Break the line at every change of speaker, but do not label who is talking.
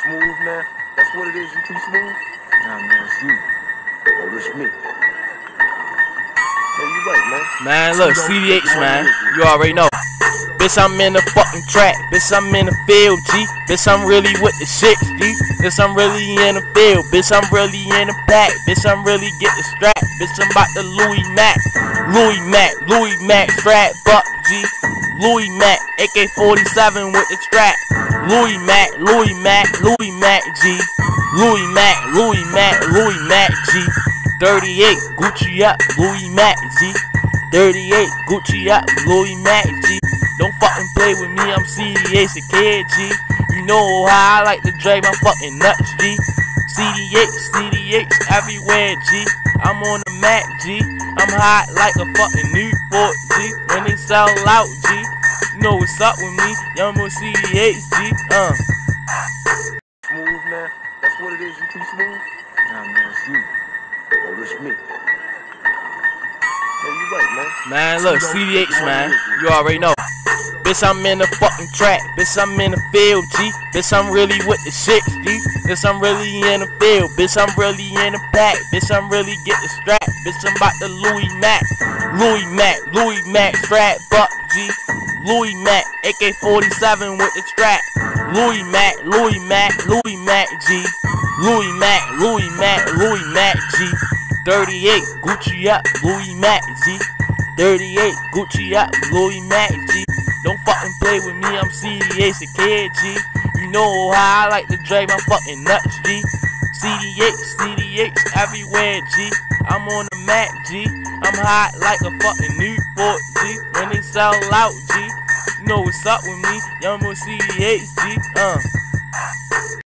Smooth, man. That's what it is. You too smooth?
Nah, man, it's you.
Oh, this me. Yeah, you right, man.
Man, look, CDH, man. You already know. Bitch, I'm in the fucking track. Bitch, I'm in the field, G. Bitch, I'm really with the shit, G. Bitch, I'm really in the field. Bitch, I'm really in the pack. Bitch, I'm really getting strapped. Bitch, I'm about to Louis Mack. Louis Mack, Louis Mack, strap up, G. Louis Mack, AK-47 with the strap. Louis Mac, Louis Mac, Louis Mac G. Louis Mac, Louis Mac, Louis Mac G. 38, Gucci up, Louis Mac G. 38, Gucci up, Louis Mac G. Don't fucking play with me, I'm CDH, kid, You know how I like to drag my fucking nuts, G. CDH, CDH, everywhere, G. I'm on the Mac, G. I'm hot like a fucking Newport, G. When they sell out, G. You know what's up with me, young boy CDH, G. Uh.
Smooth, man. That's what it is. You too smooth?
Nah, man, it's you.
Oh, this me. Yeah, you right, man.
Man, look, CDH, man. You already know. Bitch, I'm in the fucking track. Bitch, I'm in the field, G. Bitch, I'm really with the shit, G. Bitch, I'm really in the field. Bitch, I'm really in the pack. Bitch, I'm really getting strapped. Bitch, I'm about to Louis Mack. Louis Mack, Louis Mack, strap up, G. Louis Mac, AK-47 with the strap. Louis Mac, Louis Mac, Louis Mac G. Louis Mac, Louis Mac, Louis Mac G. 38, Gucci up, Louis Mac G. 38, Gucci up, Louis Mac G. Don't fucking play with me, I'm CDH, a G. You know how I like to drag my fucking nuts, G. CDH, CDH, everywhere, G. I'm on the Mac, G. I'm hot like a fucking Newport, G. When they sell out, G. You know what's up with me, young boy CDH, G. Uh.